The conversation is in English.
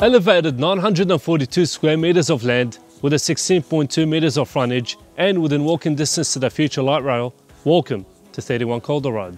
Elevated 942 square metres of land with a 16.2 metres of frontage and within walking distance to the future light rail, welcome to 31 Calder Road.